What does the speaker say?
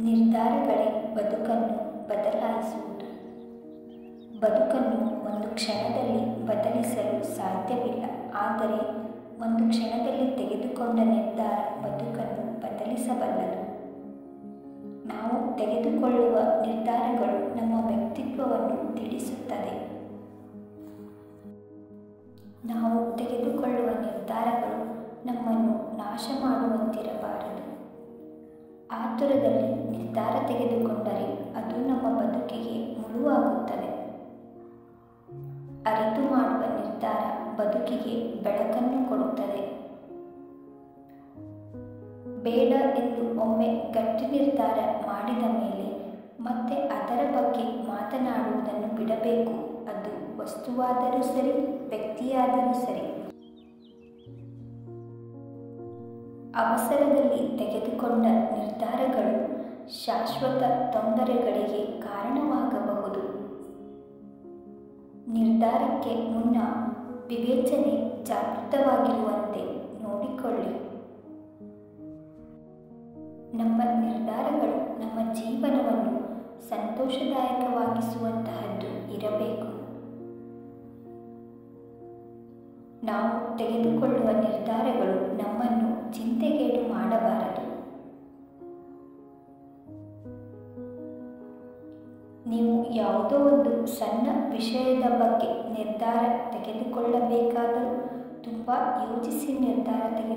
ನಿರ್ಧಾರಗಳೇ ಬದುಕನ್ನು ಬದಲಾಯಿಸುವುದು. ಬದುಕನ್ನು ಒಂದು ಕ್ಷಣದಲ್ಲಿ ಬದಲಿಸಲು ಸಾಧ್ಯವಿಲ್ಲ. ಆದರೆ ಒಂದು ಕ್ಷಣದಲ್ಲಿ ತೆಗೆದುಕೊಂಡ ನಿರ್ಧಾರ ಬದುಕನ್ನು ಬದಲಿಸಬಲ್ಲದು. ನಾವು ತೆಗೆದುಕೊಳ್ಳುವ ನಿರ್ಧಾರಗಳು ನಮ್ಮ ವ್ಯಕ್ತಿತ್ವವನ್ನು ತಿಳಿಸುತ್ತದೆ. ನಾವು ತೆಗೆದುಕೊಳ್ಳುವ ನಿರ್ಧಾರಗಳು ನಮ್ಮನ್ನು ನಾಶ ಮಾಡುವಂತಿರಬಾರದು ಆತುರದಲ್ಲಿ ನಿರ್ಧಾರ ತೆಗೆದುಕೊಂಡರೆ ಅದು ನಮ್ಮ ಬದುಕಿಗೆ ಮುಳುವಾಗುತ್ತದೆ. ಅರಿತು ಮಾಡುವ ನಿರ್ಧಾರ ಬದುಕಿಗೆ ಬೆಳಕನ್ನು ಕೊಡುತ್ತದೆ. ಬೇಡ ಎಂದು ಒಮ್ಮೆ ಗಟ್ಟಿ ನಿರ್ಧಾರ ಮಾಡಿದ ಮೇಲೆ ಮತ್ತೆ ಅದರ ಬಗ್ಗೆ ಮಾತನಾಡುವುದನ್ನು ಬಿಡಬೇಕು. ಅದು ವಸ್ತುವಾದರೂ ಸರಿ, ವ್ಯಕ್ತಿಯಾದರೂ ಸರಿ. ಅವಸರದಲ್ಲಿ ತೆಗೆದುಕೊಂಡ ಶಾಶ್ವತ ತೊಂದರೆಗಳಿಗೆ ಕಾರಣವಾಗಬಹುದು. ನಿರ್ಧಾರಕ್ಕೆ ಮುನ್ನ ವಿವೇಚನೆ ಜಾಗೃತವಾಗಿರುವಂತೆ ನೋಡಿಕೊಳ್ಳಿ. ನಮ್ಮ ನಿರ್ಧಾರಗಳು ನಮ್ಮ ಜೀವನವನ್ನು ಸಂತೋಷದಾಯಕವಾಗಿಸುವಂತಹದ್ದು ಇರಬೇಕು. ನಾವು ತೆಗೆದುಕೊಳ್ಳುವ ನಿರ್ಧಾರಗಳು ನಮ್ಮನ್ನು ಚಿಂತೆಗೇಡು ಮಾಡಬಾರದು. ನೀವು ಯಾವುದೋ ಒಂದು ಸಣ್ಣ ವಿಷಯದ ಬಗ್ಗೆ ನಿರ್ಧಾರ ತೆಗೆದುಕೊಳ್ಳಬೇಕಾದರೂ ತುಂಬ ಯೋಚಿಸಿ ನಿರ್ಧಾರ ತೆಗೆದುಕೊಳ್ಳಿ.